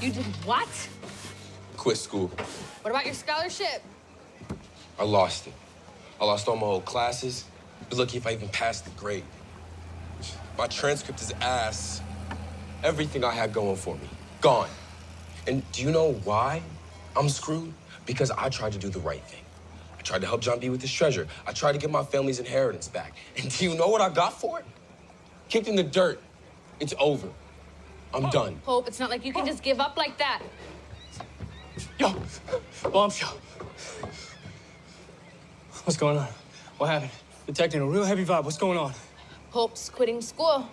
You did what? Quit school. What about your scholarship? I lost it. I lost all my old classes. I was lucky if I even passed the grade. My transcript is ass. Everything I had going for me, gone. And do you know why I'm screwed? Because I tried to do the right thing. I tried to help John B with his treasure. I tried to get my family's inheritance back. And do you know what I got for it? Kicked in the dirt. It's over. I'm done. Pope, it's not like you can just give up like that. Yo, bombshell. What's going on? What happened? Detecting a real heavy vibe. What's going on? Pope's quitting school.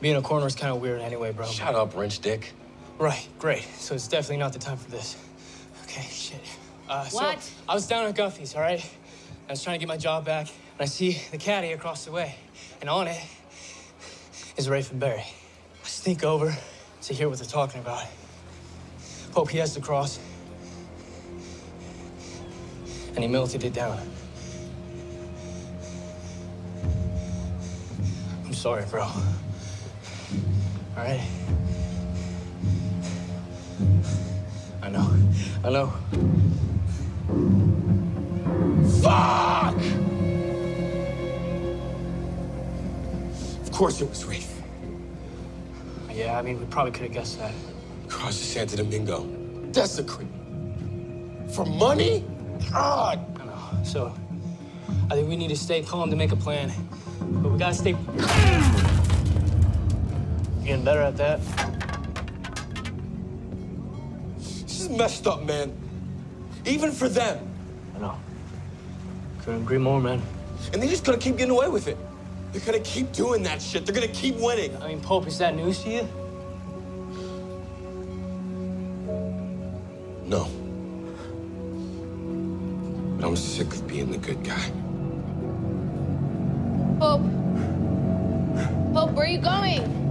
Being a corner is kind of weird anyway, bro. Shut up, wrench dick. Right, great. So it's definitely not the time for this. Okay, shit. Uh, What? So I was down at Guffey's, all right? I was trying to get my job back, and I see the caddy across the way, and on it is Rafe and Barry. Sneak over to hear what they're talking about. Pope he has the cross, and he melted it down. I'm sorry, bro. All right? I know. I know. Fuck! Of course it was Rafe. Yeah, I mean, we probably could have guessed that. Across the Santo Domingo. Desecrate. For money? God! I know. So, I think we need to stay calm to make a plan. But we gotta stay. Getting better at that. This is messed up, man. Even for them. I know. Couldn't agree more, man. And they're just gonna keep getting away with it. They're gonna keep doing that shit. They're gonna keep winning. I mean, Pope, is that news to you? No. But I'm sick of being the good guy. Pope. Pope, where are you going?